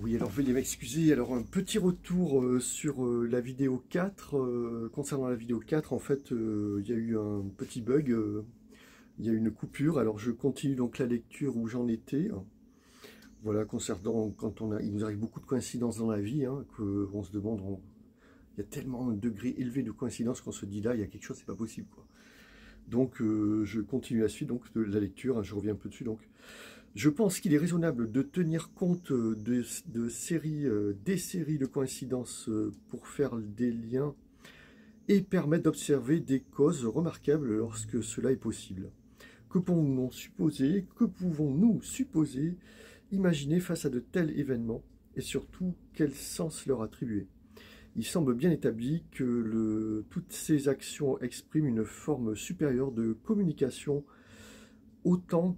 Oui, alors veuillez m'excuser. Alors un petit retour euh, sur euh, la vidéo 4. euh, concernant la vidéo 4, en fait, il y a eu un petit bug. il y a eu une coupure. Alors je continue donc la lecture où j'en étais. Voilà, concernant quand on a, il nous arrive beaucoup de coïncidences dans la vie, hein, qu'on se demande, il y a tellement un degré élevé de coïncidence qu'on se dit là, il y a quelque chose, c'est pas possible. Donc je continue la suite de la lecture, hein, je reviens un peu dessus. Donc. Je pense qu'il est raisonnable de tenir compte euh, de, séries, euh, des séries de coïncidences euh, pour faire des liens et permettre d'observer des causes remarquables lorsque cela est possible. Que pouvons-nous supposer, que pouvons-nous supposer, imaginer face à de tels événements et surtout quel sens leur attribuer. Il semble bien établi que toutes ces actions expriment une forme supérieure de communication autant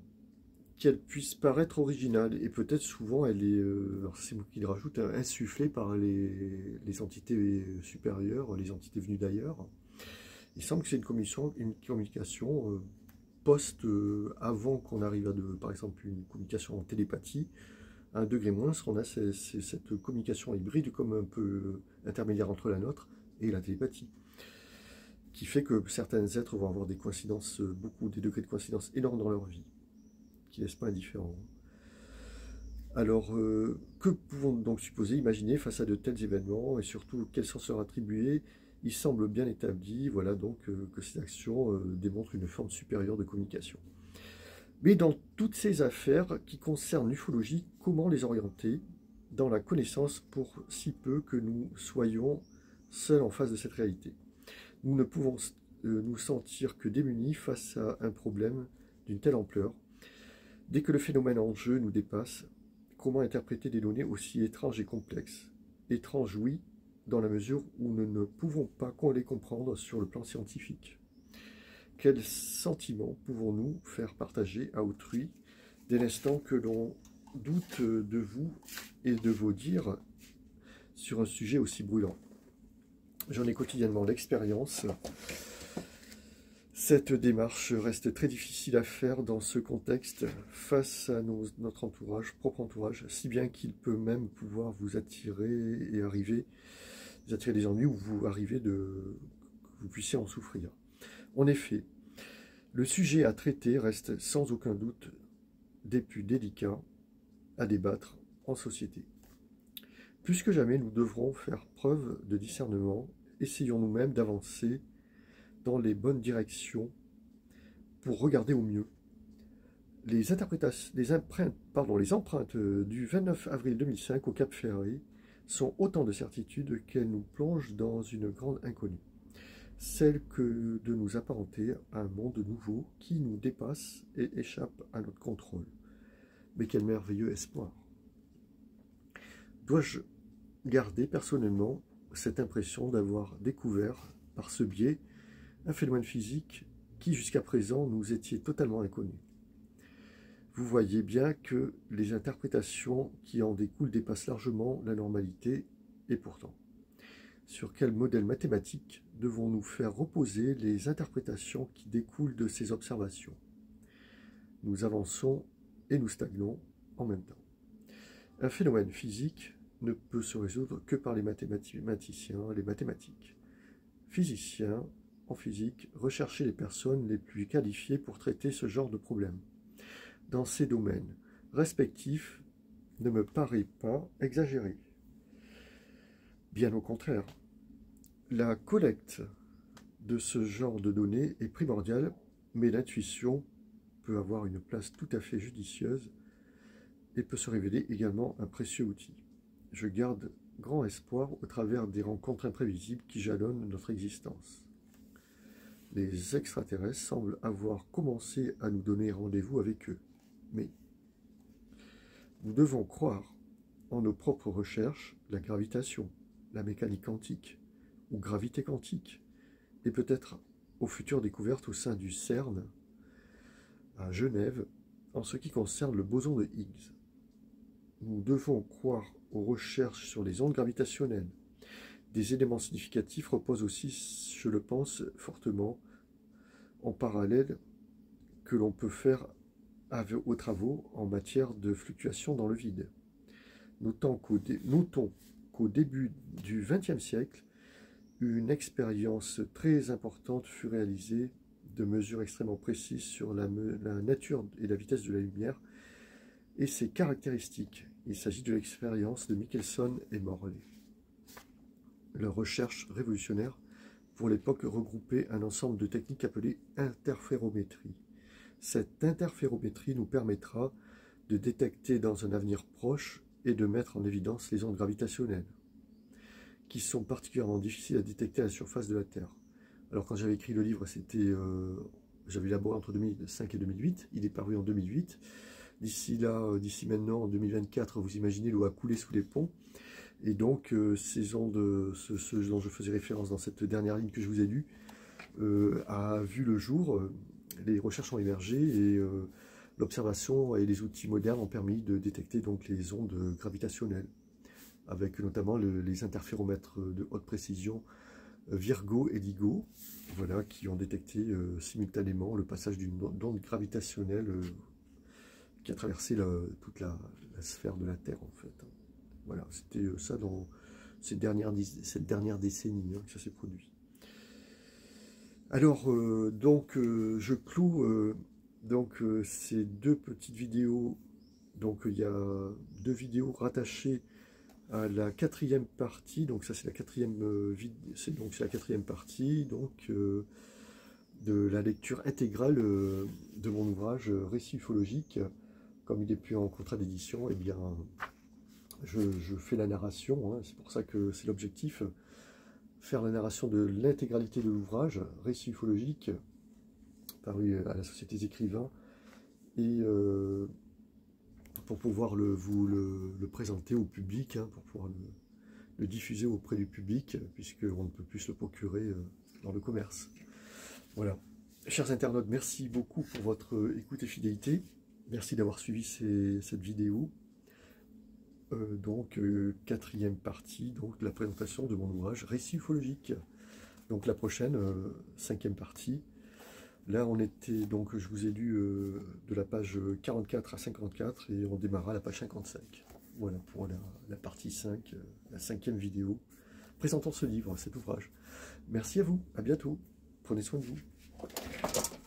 qu'elle puisse paraître originale. Et peut-être souvent elle est, euh, c'est moi qui le rajoute, hein, insufflée par les, entités supérieures, les entités venues d'ailleurs. Il semble que c'est une communication, une communication euh, post, euh, avant qu'on arrive à, de, par exemple, une communication en télépathie, à un degré moins, on a cette communication hybride comme un peu euh, intermédiaire entre la nôtre et la télépathie. Qui fait que certains êtres vont avoir des coïncidences, euh, beaucoup, des degrés de coïncidence énormes dans leur vie qui laisse pas indifférent. Alors, euh, que pouvons-nous donc supposer, imaginer face à de tels événements et surtout quel sens leur attribuer Il semble bien établi, voilà donc euh, que ces actions euh, démontrent une forme supérieure de communication. Mais dans toutes ces affaires qui concernent l'ufologie, comment les orienter dans la connaissance pour si peu que nous soyons seuls en face de cette réalité? Nous ne pouvons nous sentir que démunis face à un problème d'une telle ampleur Dès que le phénomène en jeu nous dépasse, comment interpréter des données aussi étranges et complexes? Étranges, oui, dans la mesure où nous ne pouvons pas les comprendre sur le plan scientifique. Quels sentiments pouvons-nous faire partager à autrui dès l'instant que l'on doute de vous et de vos dires sur un sujet aussi brûlant? J'en ai quotidiennement l'expérience. Cette démarche reste très difficile à faire dans ce contexte face à notre entourage, propre entourage, si bien qu'il peut même pouvoir vous attirer et arriver, vous attirer des ennuis ou vous arriver de que vous puissiez en souffrir. En effet, le sujet à traiter reste sans aucun doute des plus délicats à débattre en société. Plus que jamais, nous devrons faire preuve de discernement, essayons nous-mêmes d'avancer dans les bonnes directions pour regarder au mieux. Les, empreintes, euh, du 29 avril 2005 au Cap Ferré sont autant de certitudes qu'elles nous plongent dans une grande inconnue, celle que de nous apparenter à un monde nouveau qui nous dépasse et échappe à notre contrôle. Mais quel merveilleux espoir Dois-je garder personnellement cette impression d'avoir découvert par ce biais un phénomène physique qui jusqu'à présent nous était totalement inconnu. Vous voyez bien que les interprétations qui en découlent dépassent largement la normalité, et pourtant, sur quel modèle mathématique devons-nous faire reposer les interprétations qui découlent de ces observations? Nous avançons et nous stagnons en même temps. Un phénomène physique ne peut se résoudre que par les mathématiciens, les mathématiques. Physiciens, physique, rechercher les personnes les plus qualifiées pour traiter ce genre de problème. Dans ces domaines respectifs ne me paraît pas exagéré. Bien au contraire, la collecte de ce genre de données est primordiale, mais l'intuition peut avoir une place tout à fait judicieuse et peut se révéler également un précieux outil. Je garde grand espoir au travers des rencontres imprévisibles qui jalonnent notre existence les extraterrestres semblent avoir commencé à nous donner rendez-vous avec eux. Mais nous devons croire en nos propres recherches, la gravitation, la mécanique quantique ou gravité quantique, et peut-être aux futures découvertes au sein du CERN à Genève en ce qui concerne le boson de Higgs. Nous devons croire aux recherches sur les ondes gravitationnelles, des éléments significatifs reposent aussi, je le pense fortement, en parallèle que l'on peut faire aux travaux en matière de fluctuation dans le vide. Notons qu'au début du XXe siècle, une expérience très importante fut réalisée de mesures extrêmement précises sur la, nature et la vitesse de la lumière et ses caractéristiques. Il s'agit de l'expérience de Michelson et Morley. Leur recherche révolutionnaire pour l'époque regroupait un ensemble de techniques appelées interférométrie. Cette interférométrie nous permettra de détecter dans un avenir proche et de mettre en évidence les ondes gravitationnelles, qui sont particulièrement difficiles à détecter à la surface de la Terre. Alors quand j'avais écrit le livre, c'était, euh, j'avais élaboré entre 2005 et 2008, il est paru en 2008. D'ici là, euh, d'ici maintenant, en 2024, vous imaginez l'eau a coulé sous les ponts. Et donc, euh, ces ondes, ce, dont je faisais référence dans cette dernière ligne que je vous ai lue, a vu le jour, les recherches ont émergé et l'observation et les outils modernes ont permis de détecter donc les ondes gravitationnelles, avec notamment les interféromètres de haute précision Virgo et LIGO, voilà, qui ont détecté euh, simultanément le passage d'une onde gravitationnelle euh, qui a traversé toute la, sphère de la Terre, en fait. Voilà, c'était euh, ça dans cette dernière, cette dernière décennie hein, que ça s'est produit. Alors, donc, je cloue donc, ces deux petites vidéos. Donc, il y a deux vidéos rattachées à la quatrième partie, donc ça c'est la quatrième euh, la quatrième partie donc euh, de la lecture intégrale euh, de mon ouvrage Récit ufologique. Comme il n'est plus en contrat d'édition, et eh bien je, fais la narration, hein, c'est pour ça que c'est l'objectif, faire la narration de l'intégralité de l'ouvrage Récit ufologique, paru à la Société des écrivains, et pour pouvoir vous le, présenter au public, hein, pour pouvoir le, diffuser auprès du public, puisqu'on ne peut plus se le procurer euh, dans le commerce. Voilà. Chers internautes, merci beaucoup pour votre écoute et fidélité. Merci d'avoir suivi cette vidéo. Euh, donc, euh, quatrième partie donc, la présentation de mon ouvrage Récit ufologique. Donc la prochaine, cinquième partie, Là, on était, donc, je vous ai lu euh, de la page 44 à 54 et on démarra la page 55. Voilà pour la, partie 5, euh, la cinquième vidéo présentant ce livre, cet ouvrage. Merci à vous, à bientôt. Prenez soin de vous.